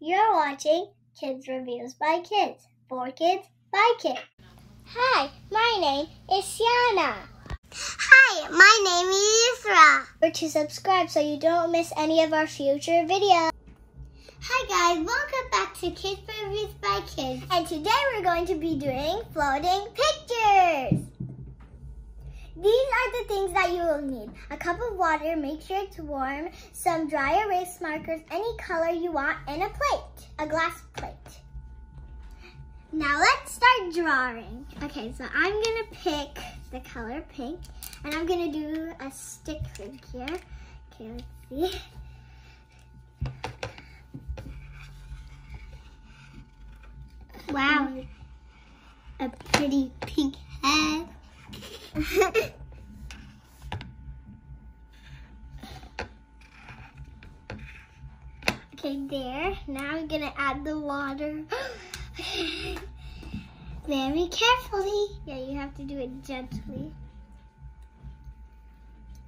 You're watching Kids Reviews by Kids, for kids, by kids. Hi, my name is Siyana. Hi, my name is Yusra. Remember to subscribe so you don't miss any of our future videos. Hi guys, welcome back to Kids Reviews by Kids. And today we're going to be doing floating pictures. These are the things that you will need. A cup of water, make sure it's warm, some dry erase markers, any color you want, and a plate, a glass plate. Now let's start drawing. Okay, so I'm gonna pick the color pink, and I'm gonna do a stick figure. Okay, let's see. Wow, a pretty pink head. okay, there. Now I'm gonna add the water. Very carefully. Yeah, you have to do it gently.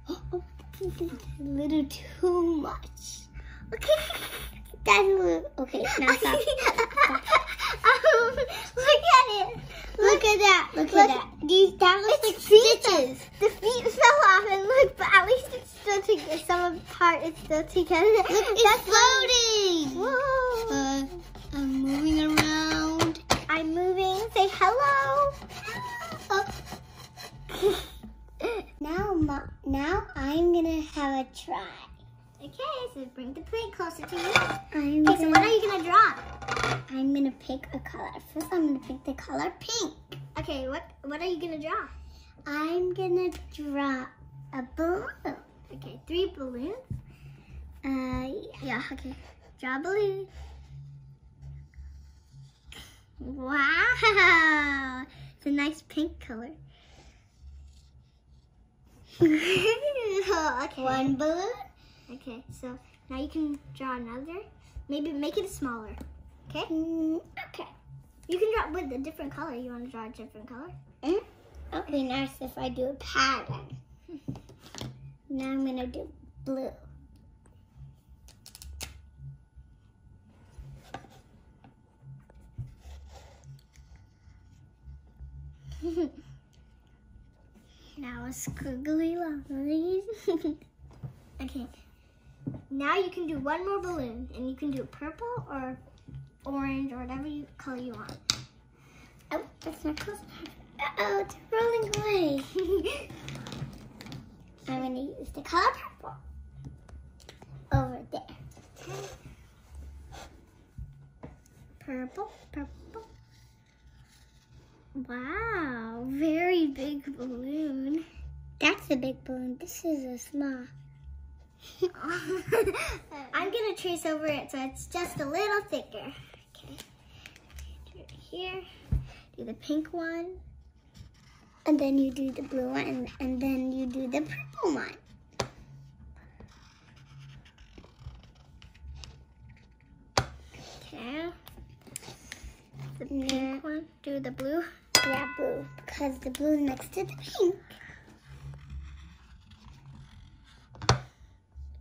Oh, a little too much. Okay, that's a little. Okay, now stop. um, look at it. Look at that. Look, at that. These that looks like stitches. The feet fell off and look, but at least it's still together. Some still together. Look, it's floating. Whoa. Uh, I'm moving around. I'm moving. Say hello. now, Ma now I'm gonna have a try. Okay, so bring the plate closer to you. I'm okay, so what are you gonna draw? I'm gonna pick a color. First, I'm gonna pick the color pink. Okay, what what are you gonna draw? I'm gonna draw a balloon. Okay, three balloons. Yeah, okay. Draw a balloon. Wow, it's a nice pink color. okay. One balloon. Okay, so now you can draw another. Maybe make it smaller. Okay? Mm, okay. You can draw with a different color. You want to draw a different color? Mm, that would be nice if I do a pattern. now I'm going to do blue. now a squiggly lines. okay. Now you can do one more balloon, and you can do purple or orange or whatever you, color you want. Oh, that's not close Uh oh, it's rolling away. I'm going to use the color purple over there. Purple, purple. Wow, very big balloon. That's a big balloon. This is a small. I'm gonna trace over it so it's just a little thicker. Okay, do it here, do the pink one, and then you do the blue one, and, and then you do the purple one. Okay, the pink one, do the blue. Yeah, blue, because the blue next to the pink.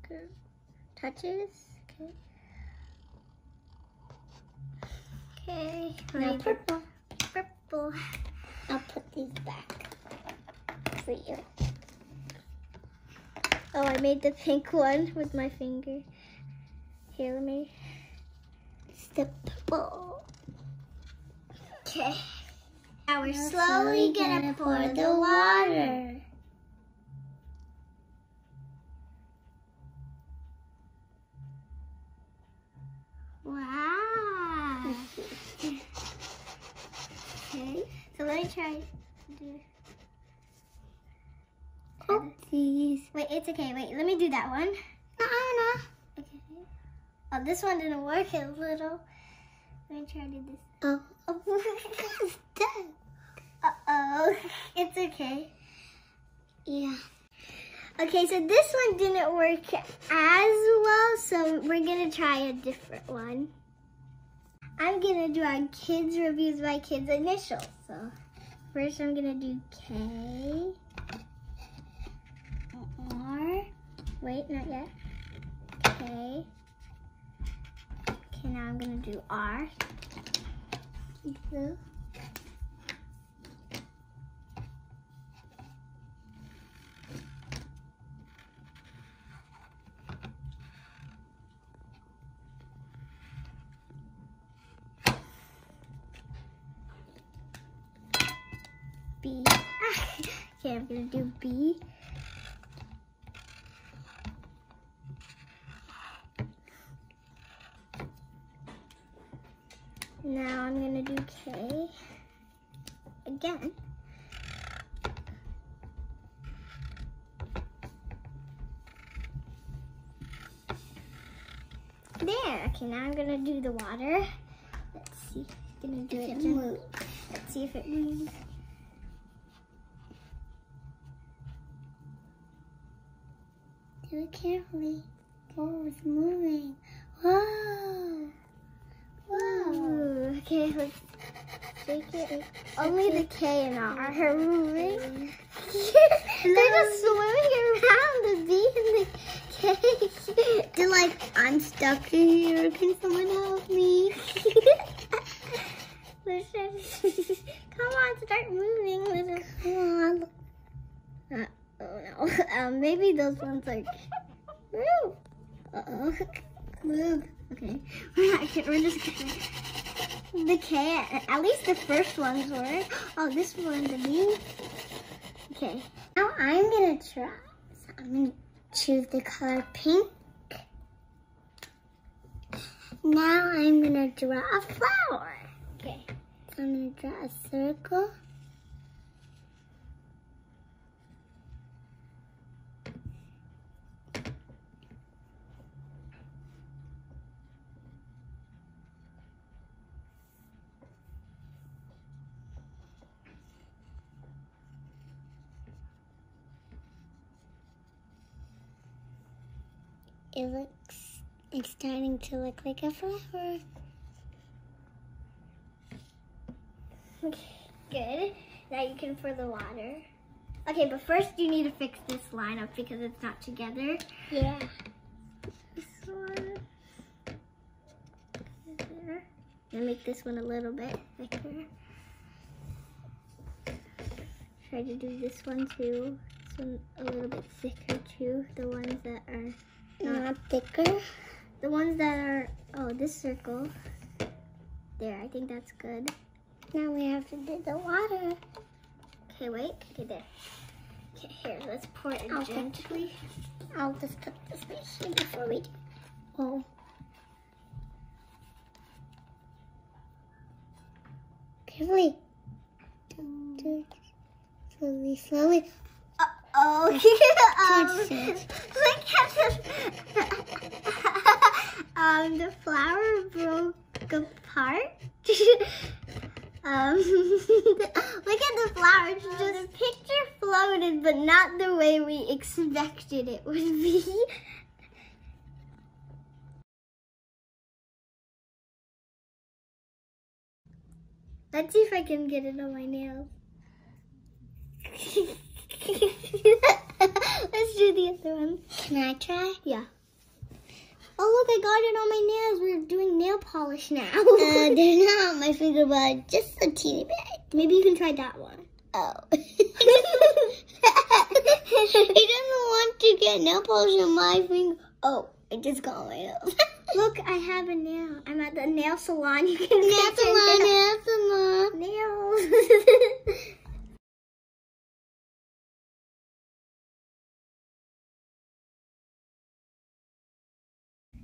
Okay. touches. Okay. Okay. Now purple. Purple. I'll put these back for you. Oh, I made the pink one with my finger. Here, let me. It's the purple. Okay. Now we're slowly gonna pour the water. Wow. okay, so let me try Oopsies. Wait, it's okay. Wait, let me do that one. No, no. Okay. Oh, this one didn't work a little. Let me try to do this. Oh. oh. Uh-oh, it's okay. Yeah. Okay, so this one didn't work as well, so we're gonna try a different one. I'm gonna do kids reviews by kids initials. So first I'm gonna do K, R, wait, not yet, K, okay, now I'm gonna do R. Okay, I'm gonna do B. Now I'm gonna do K again. There, okay, now I'm gonna do the water. Let's see, gonna do it, it Let's see if it moves. Do it carefully. Oh, it's moving. Whoa! Whoa! Okay, let's it. Only the K and R are moving. They're just swimming around the B and the K. They're like, I'm stuck in here. Can someone help me? Come on, start moving, little. Come on. Uh know. Um, maybe those ones are blue. Uh-oh. Blue. Okay. I can't just kidding The cat. At least the first ones were. Oh, this one, the bee. Okay. Now I'm gonna try. So I'm gonna choose the color pink. Now I'm gonna draw a flower. Okay. I'm gonna draw a circle. It looks, it's starting to look like a flower. Okay, good. Now you can pour the water. Okay, but first you need to fix this line up because it's not together. Yeah. This one. I'm make this one a little bit thicker. Try to do this one too. thicker. The ones that are, oh, this circle. There, I think that's good. Now we have to do the water. Okay, wait, okay, there. Okay, here, let's pour it I'll gently. Put, I'll just put this right here before we do. Oh. Okay, wait. Slowly, slowly. Oh, um, look at this. um, the flower broke apart. um, look at the flower. Just oh, the picture floated, but not the way we expected it would be. Let's see if I can get it on my nails. Can I try? Yeah. Oh, look, I got it on my nails. We're doing nail polish now. uh, they're not on my finger, but just a teeny bit. Maybe you can try that one. Oh. he doesn't want to get nail polish on my finger. Oh, I just got my nails. Look, I have a nail. I'm at the nail salon. You can nail salon, nail salon. Nails.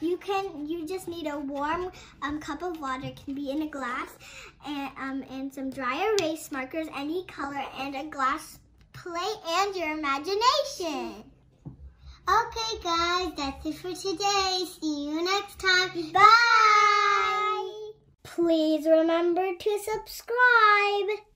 You can you just need a warm um, cup of water. It can be in a glass and um, and some dry erase markers, any color, and a glass plate and your imagination. Okay, guys, that's it for today. See you next time. Bye. Please remember to subscribe.